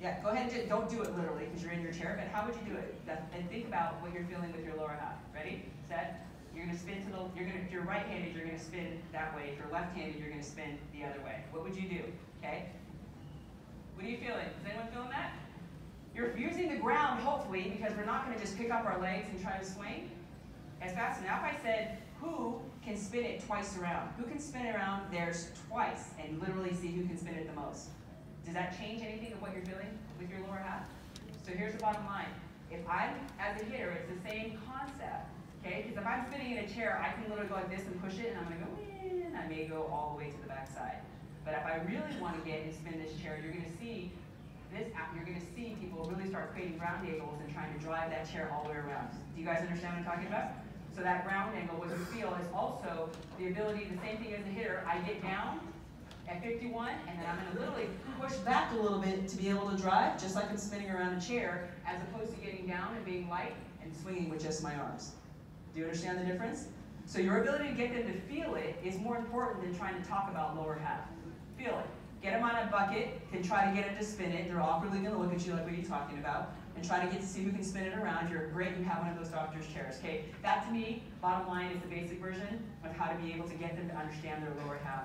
Yeah, go ahead and don't do it literally because you're in your chair, but how would you do it? And think about what you're feeling with your lower half. Ready? Set. You're gonna spin to the, you're gonna, if you're right-handed, you're gonna spin that way. If you're left-handed, you're gonna spin the other way. What would you do? Okay? What are you feeling? Is anyone feeling that? You're using the ground, hopefully, because we're not gonna just pick up our legs and try to swing as fast. Now if I said, who can spin it twice around? Who can spin around theirs twice and literally see who can spin it the most? Does that change anything of what you're feeling with your lower half? So here's the bottom line. If I'm, as a hitter, it's the same concept, okay? Because if I'm sitting in a chair, I can literally go like this and push it, and I'm gonna go I may go all the way to the back side. But if I really want to get and spin this chair, you're gonna see this, you're gonna see people really start creating ground angles and trying to drive that chair all the way around. Do you guys understand what I'm talking about? So that ground angle, what you feel, is also the ability, the same thing as a hitter, I get down, at 51, and then I'm going to literally push back a little bit to be able to drive, just like I'm spinning around a chair, as opposed to getting down and being light and swinging with just my arms. Do you understand the difference? So your ability to get them to feel it is more important than trying to talk about lower half. Feel it. Get them on a bucket, can try to get them to spin it. They're awkwardly going to look at you like, what are you talking about? And try to get to see who can spin it around. You're great, you have one of those doctor's chairs. Okay, that to me, bottom line, is the basic version of how to be able to get them to understand their lower half